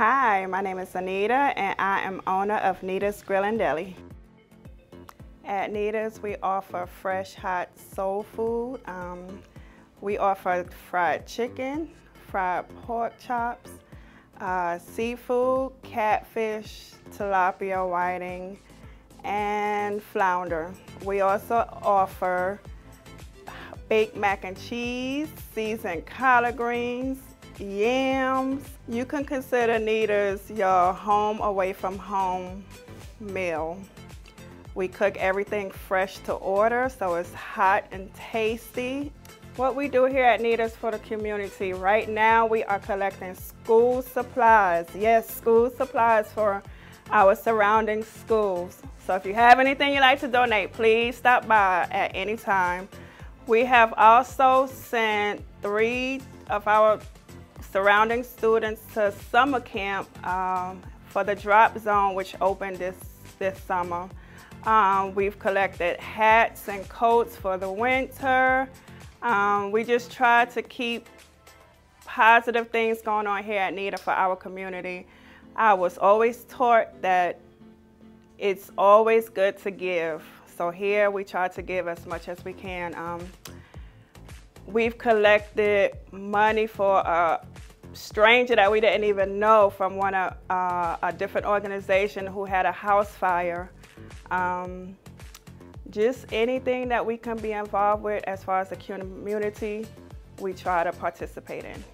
Hi, my name is Anita and I am owner of Nita's Grill and Deli. At Nita's, we offer fresh, hot soul food. Um, we offer fried chicken, fried pork chops, uh, seafood, catfish, tilapia whiting, and flounder. We also offer baked mac and cheese, seasoned collard greens, yams. You can consider Nita's your home away from home meal. We cook everything fresh to order, so it's hot and tasty. What we do here at Nita's for the community, right now we are collecting school supplies. Yes, school supplies for our surrounding schools. So if you have anything you'd like to donate, please stop by at any time. We have also sent three of our surrounding students to summer camp um, for the drop zone, which opened this, this summer. Um, we've collected hats and coats for the winter. Um, we just try to keep positive things going on here at NITA for our community. I was always taught that it's always good to give. So here we try to give as much as we can. Um, we've collected money for a stranger that we didn't even know from one of uh, a different organization who had a house fire. Um, just anything that we can be involved with as far as the community, we try to participate in.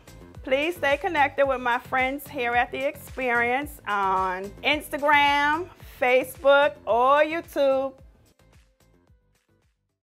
Please stay connected with my friends here at The Experience on Instagram, Facebook, or YouTube.